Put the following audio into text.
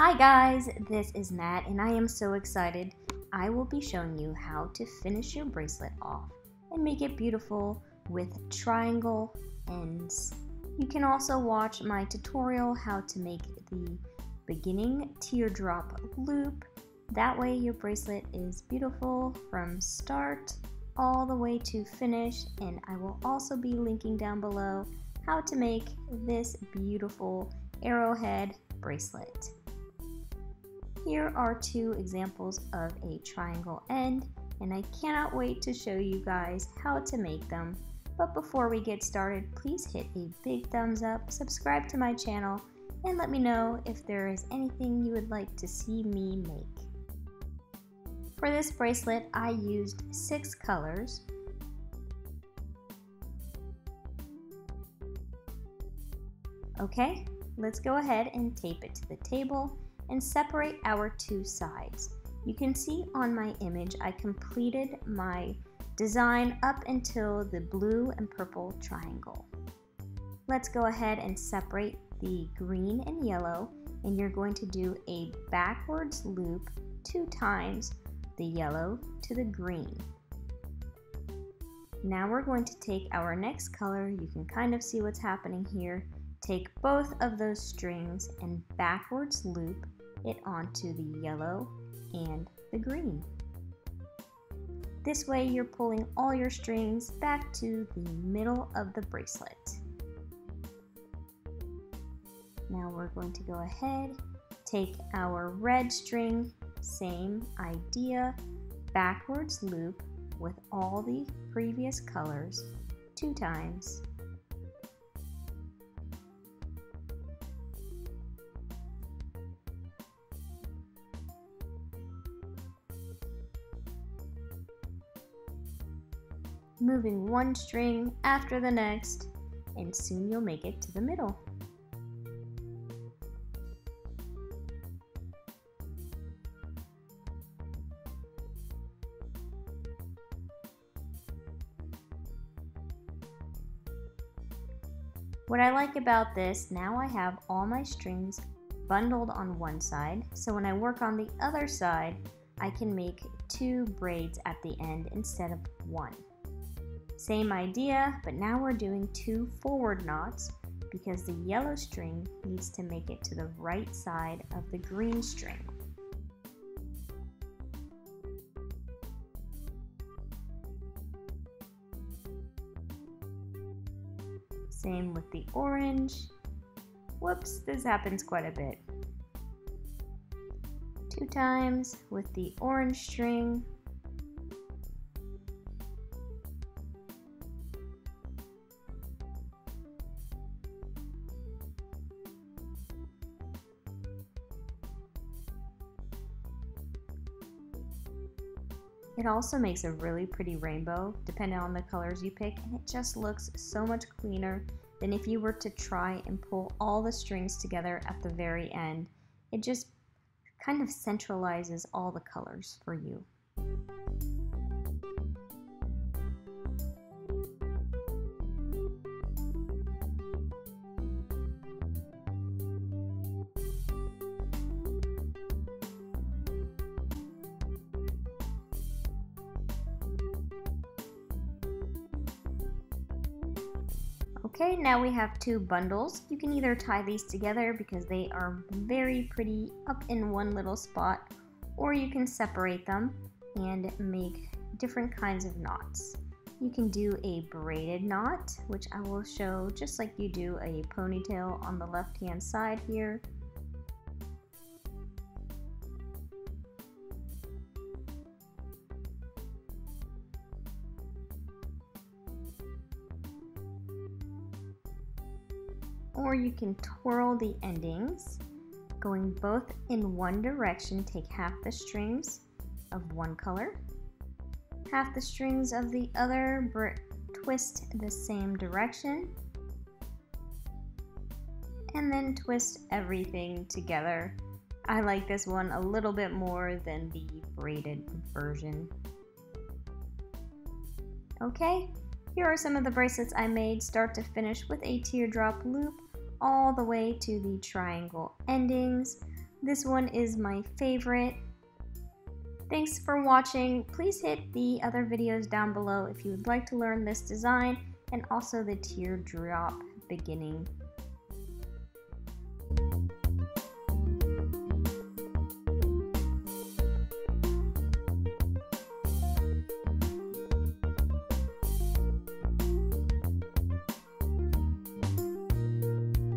Hi guys, this is Nat and I am so excited. I will be showing you how to finish your bracelet off and make it beautiful with triangle ends. You can also watch my tutorial how to make the beginning teardrop loop. That way your bracelet is beautiful from start all the way to finish and I will also be linking down below how to make this beautiful arrowhead bracelet. Here are two examples of a triangle end and I cannot wait to show you guys how to make them. But before we get started, please hit a big thumbs up, subscribe to my channel, and let me know if there is anything you would like to see me make. For this bracelet, I used six colors. Okay, let's go ahead and tape it to the table and separate our two sides. You can see on my image I completed my design up until the blue and purple triangle. Let's go ahead and separate the green and yellow and you're going to do a backwards loop two times the yellow to the green. Now we're going to take our next color, you can kind of see what's happening here, take both of those strings and backwards loop it onto the yellow and the green. This way you're pulling all your strings back to the middle of the bracelet. Now we're going to go ahead, take our red string, same idea, backwards loop with all the previous colors two times moving one string after the next, and soon you'll make it to the middle. What I like about this, now I have all my strings bundled on one side, so when I work on the other side, I can make two braids at the end instead of one. Same idea, but now we're doing two forward knots because the yellow string needs to make it to the right side of the green string. Same with the orange. Whoops, this happens quite a bit. Two times with the orange string It also makes a really pretty rainbow depending on the colors you pick and it just looks so much cleaner than if you were to try and pull all the strings together at the very end. It just kind of centralizes all the colors for you. Okay, now we have two bundles. You can either tie these together because they are very pretty up in one little spot, or you can separate them and make different kinds of knots. You can do a braided knot, which I will show just like you do a ponytail on the left hand side here. Or you can twirl the endings. Going both in one direction, take half the strings of one color, half the strings of the other, twist the same direction, and then twist everything together. I like this one a little bit more than the braided version. Okay, here are some of the bracelets I made start to finish with a teardrop loop all the way to the triangle endings. This one is my favorite. Thanks for watching. Please hit the other videos down below if you would like to learn this design and also the teardrop beginning